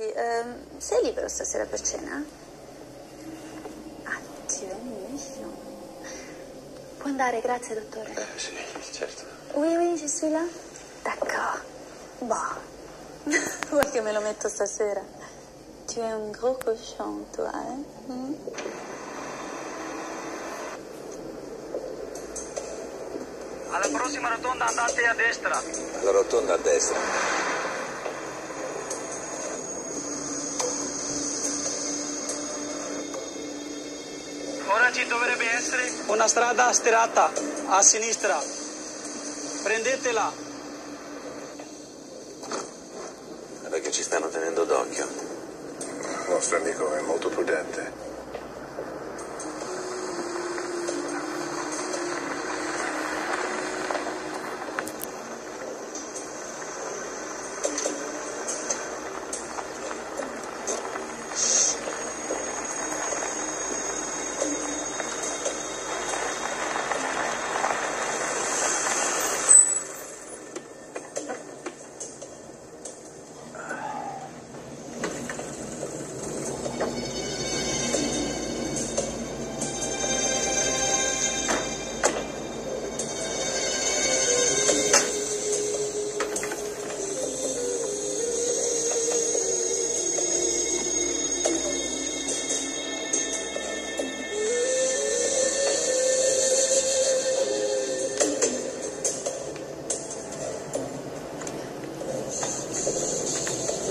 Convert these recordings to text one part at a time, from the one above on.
ehm, sei libero stasera per cena? Ah, es mignon. Può andare, grazie dottore. Eh, sì, certo. Oui, oui, je suis là. D'accord. Bah. Vuoi che me lo metto stasera? Tu es un gros cochon, toi, eh? Mm? Alla prossima rotonda andate a destra. La rotonda a destra. Ora ci dovrebbe essere una strada stirata a sinistra. Prendetela. Che ci stanno tenendo d'occhio. Il nostro amico è molto prudente.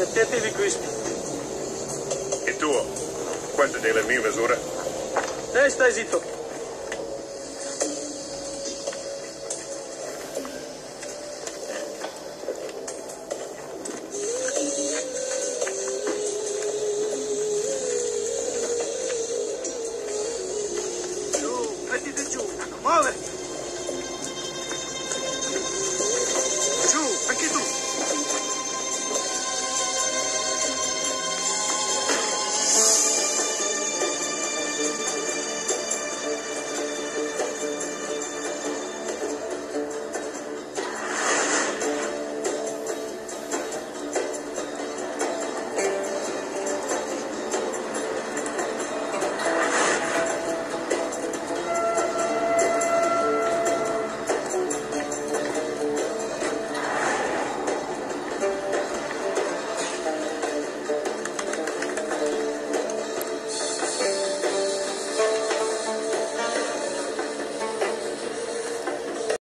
Mettetevi qui. Il tuo? Quante delle mie misure? E stai zitto. Giù, mettiti giù.